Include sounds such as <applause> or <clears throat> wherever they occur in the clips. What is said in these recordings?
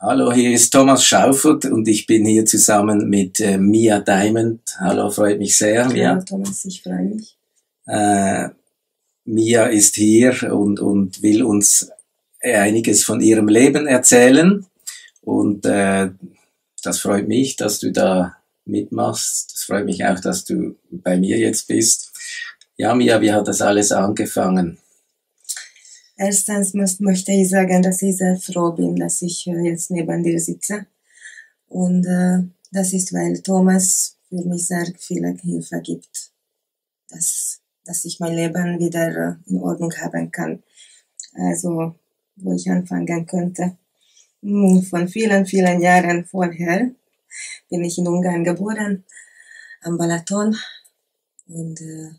Hallo, hier ist Thomas Schaufert und ich bin hier zusammen mit äh, Mia Diamond. Hallo, freut mich sehr, Mia. Hallo Thomas, ich freue mich. Äh, Mia ist hier und, und will uns einiges von ihrem Leben erzählen. Und äh, das freut mich, dass du da mitmachst. Das freut mich auch, dass du bei mir jetzt bist. Ja, Mia, wie hat das alles angefangen? Erstens möchte ich sagen, dass ich sehr froh bin, dass ich äh, jetzt neben dir sitze. Und äh, das ist, weil Thomas für mich sehr viel Hilfe gibt, dass, dass ich mein Leben wieder äh, in Ordnung haben kann. Also, wo ich anfangen könnte. Hm, von vielen, vielen Jahren vorher bin ich in Ungarn geboren, am Balaton. Und äh,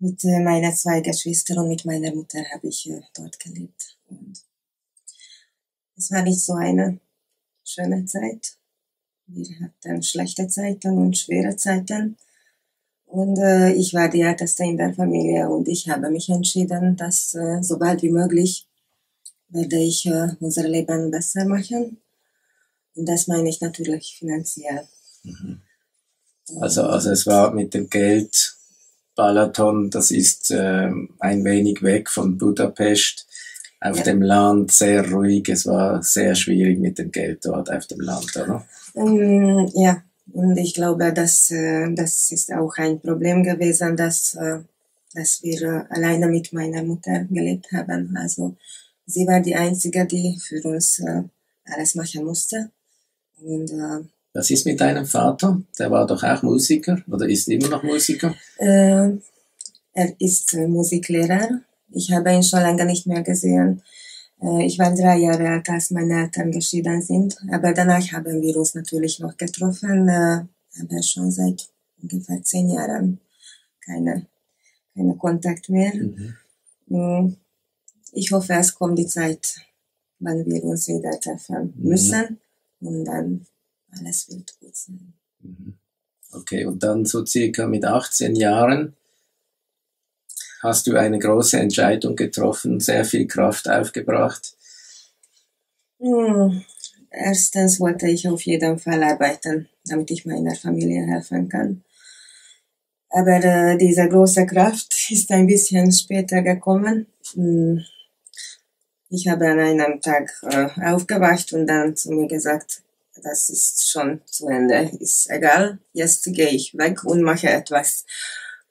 mit äh, meiner zwei Geschwister und mit meiner Mutter habe ich äh, dort gelebt. Und es war nicht so eine schöne Zeit. Wir hatten schlechte Zeiten und schwere Zeiten. Und äh, ich war die Älteste in der Familie und ich habe mich entschieden, dass äh, so bald wie möglich werde ich äh, unser Leben besser machen. Und das meine ich natürlich finanziell. Mhm. Also, also es war mit dem Geld Balaton, das ist äh, ein wenig weg von Budapest, auf ja. dem Land, sehr ruhig. Es war sehr schwierig mit dem Geld dort auf dem Land, oder? Ähm, ja, und ich glaube, dass äh, das ist auch ein Problem gewesen, dass, äh, dass wir äh, alleine mit meiner Mutter gelebt haben. Also sie war die Einzige, die für uns äh, alles machen musste. Und äh, was ist mit deinem Vater? Der war doch auch Musiker oder ist immer noch Musiker? Äh, er ist äh, Musiklehrer. Ich habe ihn schon lange nicht mehr gesehen. Äh, ich war drei Jahre alt, als meine Eltern geschieden sind. Aber danach haben wir uns natürlich noch getroffen. Äh, aber schon seit ungefähr zehn Jahren keine, keine Kontakt mehr. Mhm. Mm, ich hoffe, es kommt die Zeit, wann wir uns wieder treffen mhm. müssen. Mhm. Und dann alles wird gut sein. Okay, und dann so circa mit 18 Jahren hast du eine große Entscheidung getroffen, sehr viel Kraft aufgebracht. Hm. Erstens wollte ich auf jeden Fall arbeiten, damit ich meiner Familie helfen kann. Aber äh, diese große Kraft <laughs> ist ein bisschen später gekommen. Hm. Ich habe an einem Tag äh, aufgewacht und dann zu mir gesagt, das ist schon zu Ende, ist egal, jetzt gehe ich weg und mache etwas.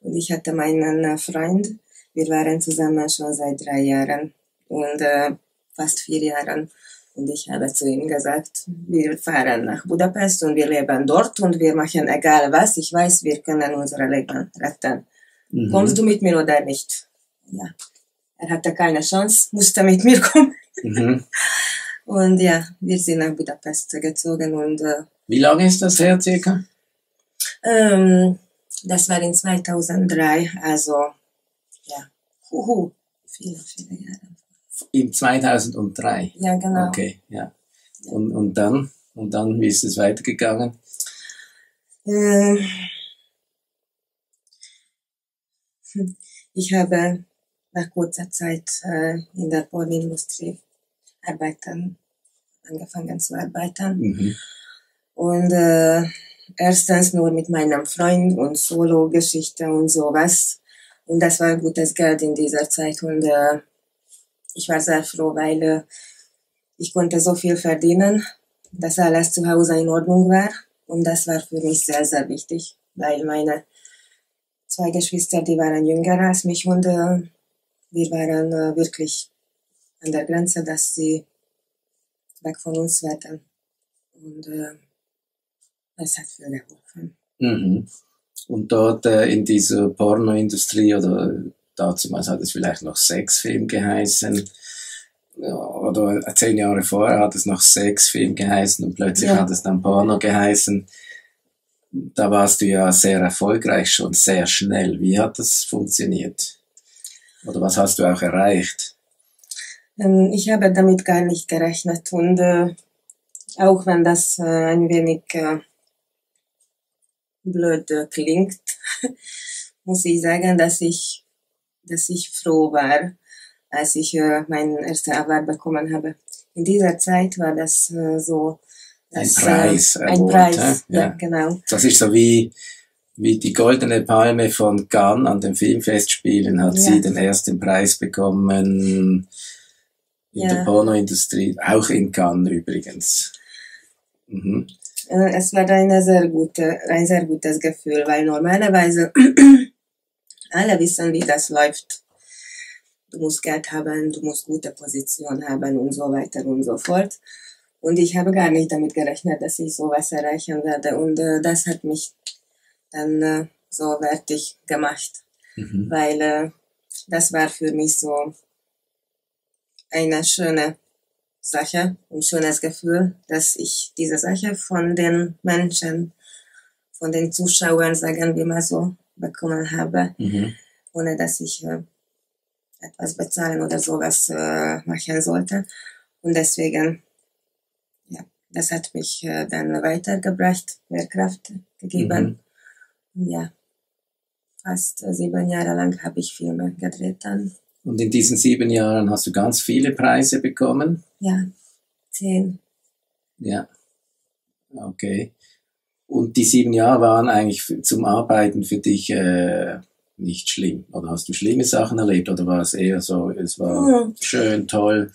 Und ich hatte meinen äh, Freund, wir waren zusammen schon seit drei Jahren und äh, fast vier Jahren. Und ich habe zu ihm gesagt, wir fahren nach Budapest und wir leben dort und wir machen egal was. Ich weiß, wir können unser Leben retten. Mhm. Kommst du mit mir oder nicht? Ja. Er hatte keine Chance, musste mit mir kommen. Mhm. <laughs> Und ja, wir sind nach Budapest gezogen und. Äh, Wie lange ist das her, circa? Ähm, das war in 2003, also ja, huhu, viele, viele Jahre. In 2003? Ja, genau. Okay, ja. Und, und dann? Und dann, wie ist es weitergegangen? Ähm, ich habe nach kurzer Zeit äh, in der Pornindustrie arbeiten, angefangen zu arbeiten. Mhm. Und äh, erstens nur mit meinem Freund und Solo-Geschichte und sowas. Und das war gutes Geld in dieser Zeit. Und äh, ich war sehr froh, weil äh, ich konnte so viel verdienen, dass alles zu Hause in Ordnung war. Und das war für mich sehr, sehr wichtig, weil meine zwei Geschwister, die waren jünger als mich und äh, wir waren äh, wirklich an der Grenze, dass sie weg von uns werden. Und äh, das hat viel geholfen. Mhm. Und dort äh, in dieser Pornoindustrie oder damals hat es vielleicht noch Sexfilm geheißen, oder zehn Jahre vorher hat es noch Sexfilm geheißen und plötzlich ja. hat es dann Porno geheißen. Da warst du ja sehr erfolgreich schon, sehr schnell. Wie hat das funktioniert? Oder was hast du auch erreicht? Ähm, ich habe damit gar nicht gerechnet und äh, auch wenn das äh, ein wenig äh, blöd äh, klingt, <laughs> muss ich sagen, dass ich, dass ich froh war, als ich äh, meinen ersten Award bekommen habe in dieser Zeit war das äh, so. Ein Preis. Äh, ein Award, Preis, ja. Ja. genau. Das ist so wie, wie die Goldene Palme von Cannes an den Filmfestspielen hat Ja. sie den ersten Preis bekommen in Ja. der Pornoindustrie, auch in Cannes übrigens. Mhm. Äh, Es war eine sehr gute, ein sehr gutes Gefühl, weil normalerweise <clears throat> alle wissen, wie das läuft. Du musst Geld haben, du musst gute Position haben und so weiter und so fort. Und ich habe gar nicht damit gerechnet, dass ich sowas erreichen werde. Und äh, das hat mich dann äh, so fertig gemacht, Mhm. weil äh, das war für mich so eine schöne Sache, ein schönes Gefühl, dass ich diese Sache von den Menschen, von den Zuschauern, sagen wir mal so, bekommen habe, Mhm. ohne dass ich äh, etwas bezahlen oder sowas äh, machen sollte. Und deswegen, ja, das hat mich äh, dann weitergebracht, mehr Kraft gegeben. Ja, fast sieben Jahre lang habe ich Filme gedreht dann. Und in diesen sieben Jahren hast du ganz viele Preise bekommen. Ja, zehn. Ja. Okay. Und die sieben Jahre waren eigentlich zum Arbeiten für dich äh, nicht schlimm. Oder hast du schlimme Sachen erlebt? Oder war es eher so, es war Mhm. schön, toll?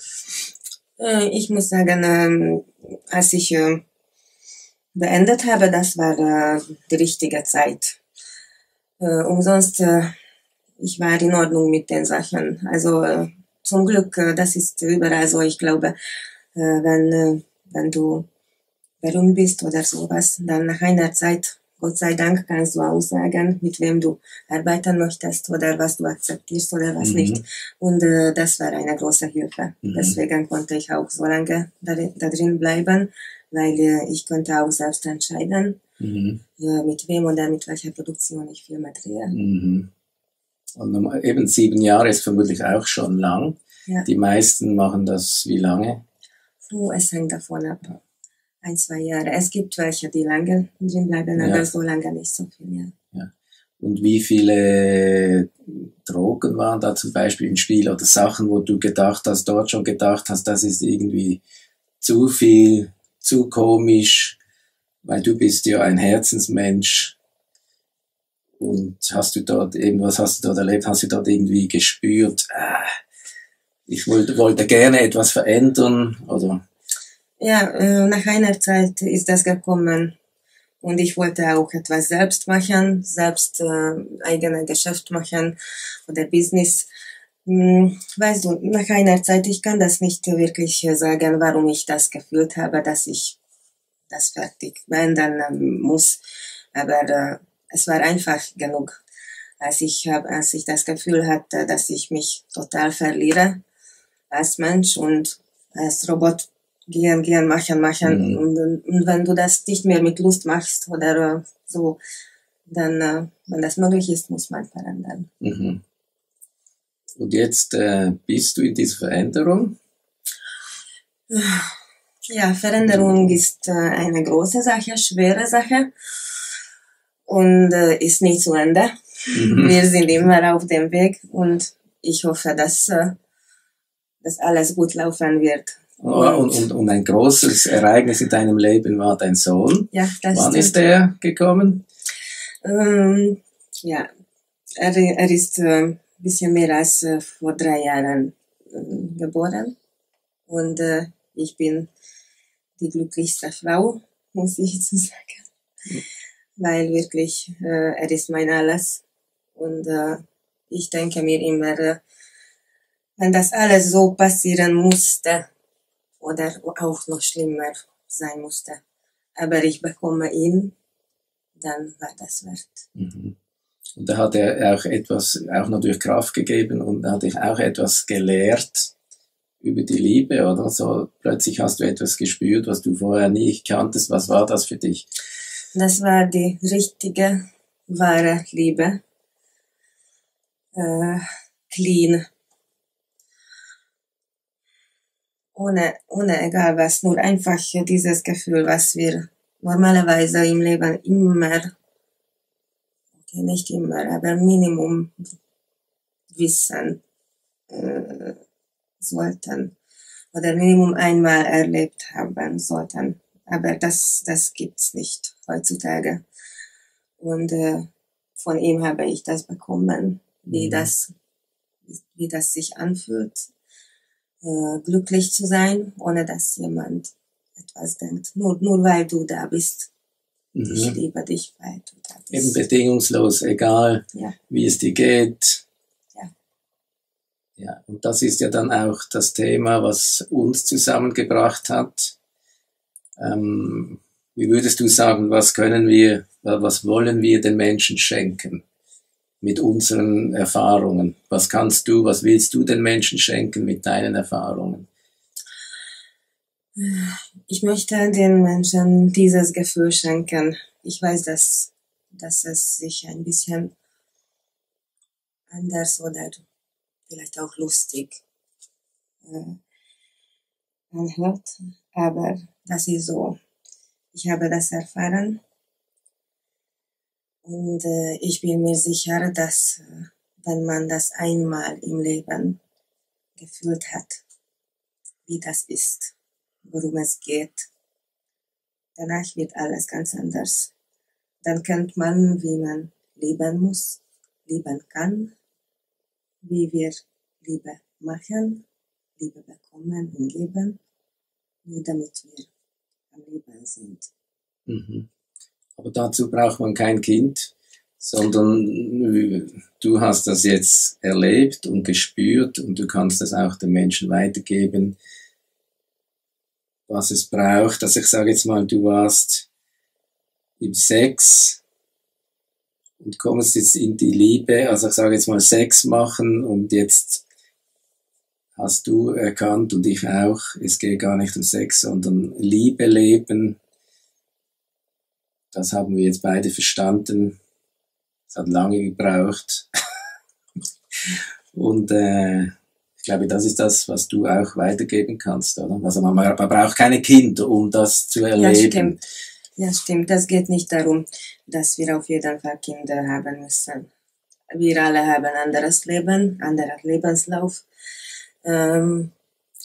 Äh, Ich muss sagen, ähm, als ich äh, beendet habe, das war äh, die richtige Zeit. Umsonst, ich war in Ordnung mit den Sachen. Also äh, zum Glück, äh, das ist überall so. Ich glaube, äh, wenn, wenn du berühmt bist oder sowas, dann nach einer Zeit, Gott sei Dank, kannst du auch sagen, mit wem du arbeiten möchtest oder was du akzeptierst oder was Mhm. nicht. Und das war eine große Hilfe. Mhm. Deswegen konnte ich auch so lange da, drin bleiben, weil ich konnte auch selbst entscheiden, Mhm. mit wem oder mit welcher Produktion ich Filme drehe. Und eben sieben Jahre ist vermutlich auch schon lang. Ja. Die meisten machen das wie lange? So, es hängt davon ab. Ein, zwei Jahre. Es gibt welche, die lange drin bleiben, Ja. aber so lange nicht so viel, ja. Und wie viele Drogen waren da zum Beispiel im Spiel oder Sachen, wo du gedacht hast, dort schon gedacht hast, das ist irgendwie zu viel, zu komisch, weil du bist ja ein Herzensmensch. Und hast du dort irgendwas, hast du dort erlebt, hast du dort irgendwie gespürt, ah, ich wollte, wollte gerne etwas verändern oder? Ja, äh, nach einer Zeit ist das gekommen und ich wollte auch etwas selbst machen, selbst äh, eigene Geschäft machen oder Business. Hm, weißt du, nach einer Zeit, ich kann das nicht wirklich äh, sagen, warum ich das gefühlt habe, dass ich das fertig beenden ähm, muss, aber äh, es war einfach genug, als ich, hab, als ich das Gefühl hatte, dass ich mich total verliere als Mensch und als Robot gehen, gehen, machen, machen. Mhm. Und, und wenn du das nicht mehr mit Lust machst oder so, dann, äh, wenn das möglich ist, muss man verändern. Mhm. Und jetzt äh, bist du in dieser Veränderung. Ja, Veränderung ist äh, eine große Sache, schwere Sache und äh, ist nicht zu Ende. Mhm. Wir sind immer auf dem Weg und ich hoffe, dass, äh, dass alles gut laufen wird. Und, und, und, und ein großes Ereignis in deinem Leben war dein Sohn. ja, das Wann ist er gekommen? Ähm, ja, er, er ist äh, ein bisschen mehr als äh, vor drei Jahren äh, geboren. Und äh, ich bin die glücklichste Frau, muss ich zu sagen. Weil wirklich, äh, er ist mein Alles. Und äh, ich denke mir immer, äh, wenn das alles so passieren musste, oder auch noch schlimmer sein musste, aber ich bekomme ihn, dann war das wert. Mhm. Und da hat er auch etwas, auch natürlich Kraft gegeben und hat dich auch etwas gelehrt über die Liebe oder so. Plötzlich hast du etwas gespürt, was du vorher nie kanntest. Was war das für dich? Das war die richtige, wahre Liebe. Äh, clean. Ohne, ohne egal was, nur einfach dieses Gefühl, was wir normalerweise im Leben immer, okay, nicht immer, aber Minimum wissen äh, sollten. oder Minimum einmal erlebt haben sollten. Aber das, das gibt's nicht heutzutage. Und äh, von ihm habe ich das bekommen, wie mhm. das, wie das sich anfühlt, äh, glücklich zu sein, ohne dass jemand etwas denkt. Nur, nur weil du da bist. Mhm. Ich liebe dich, weil du da bist. Eben bedingungslos, egal ja. wie es dir geht. Ja. ja. Und das ist ja dann auch das Thema, was uns zusammengebracht hat. Ähm, wie würdest du sagen, was können wir, was wollen wir den Menschen schenken? Mit unseren Erfahrungen. Was kannst du, was willst du den Menschen schenken mit deinen Erfahrungen? Ich möchte den Menschen dieses Gefühl schenken. Ich weiß, dass, dass es sich ein bisschen anders oder vielleicht auch lustig äh, anhört, aber das ist so. Ich habe das erfahren und äh, ich bin mir sicher, dass äh, wenn man das einmal im Leben gefühlt hat, wie das ist, worum es geht. Danach wird alles ganz anders. Dann kennt man, wie man lieben muss, lieben kann, wie wir Liebe machen, Liebe bekommen und geben, nur damit wir am Leben sind. Mhm. Aber dazu braucht man kein Kind, sondern du hast das jetzt erlebt und gespürt und du kannst das auch den Menschen weitergeben, was es braucht. Also ich sage jetzt mal, du warst im Sex und kommst jetzt in die Liebe, also ich sage jetzt mal Sex machen und jetzt hast du erkannt und ich auch, es geht gar nicht um Sex, sondern Liebe leben. Das haben wir jetzt beide verstanden. Es hat lange gebraucht. <laughs> und äh, ich glaube, das ist das, was du auch weitergeben kannst, oder? Also man, man braucht keine Kinder, um das zu erleben. Ja, stimmt. Ja, stimmt. Das geht nicht darum, dass wir auf jeden Fall Kinder haben müssen. Wir alle haben ein anderes Leben, anderer Lebenslauf. Ähm,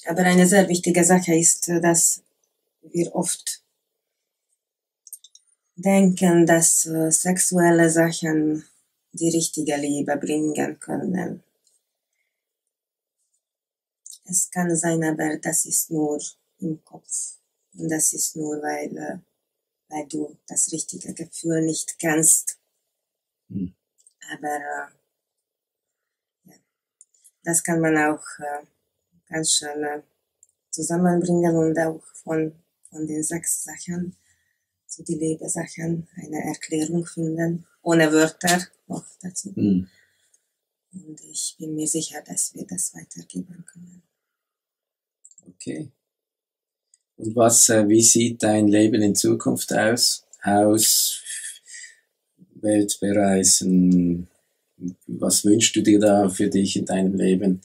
aber eine sehr wichtige Sache ist, dass wir oft denken, dass äh, sexuelle Sachen die richtige Liebe bringen können. Es kann sein, aber das ist nur im Kopf. Und das ist nur, weil, äh, weil du das richtige Gefühl nicht kennst. Hm. Aber äh, das kann man auch äh, ganz schön äh, zusammenbringen und auch von, von den sechs Sachen zu die Lebesachen eine Erklärung finden, ohne Wörter noch dazu. Hm. Und ich bin mir sicher, dass wir das weitergeben können. Okay. Und was, äh, wie sieht dein Leben in Zukunft aus? Haus, Welt bereisen? Was wünschst du dir da für dich in deinem Leben?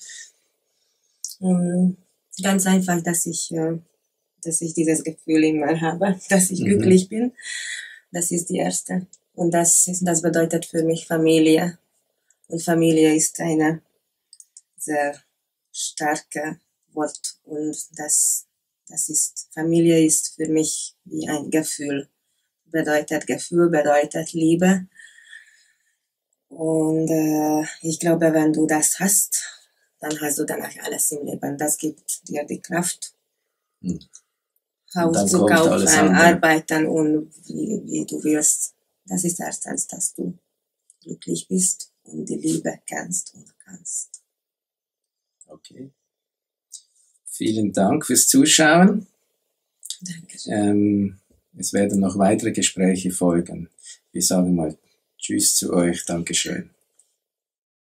Ähm, ganz einfach, dass ich, äh, dass ich dieses Gefühl immer habe, <laughs> dass ich mhm. glücklich bin. Das ist die erste. Und das, ist, das bedeutet für mich Familie. Und Familie ist eine sehr starke Wort und das, das ist, Familie ist für mich wie ein Gefühl. Bedeutet Gefühl, bedeutet Liebe. Und äh, ich glaube, wenn du das hast, dann hast du danach alles im Leben. Das gibt dir die Kraft, hm. Haus zu kaufen, arbeiten und wie, wie du willst. Das ist erstens, dass du glücklich bist und die Liebe kennst und kannst. Okay. Vielen Dank fürs Zuschauen. Danke. Ähm, es werden noch weitere Gespräche folgen. Wir sagen mal Tschüss zu euch. Dankeschön.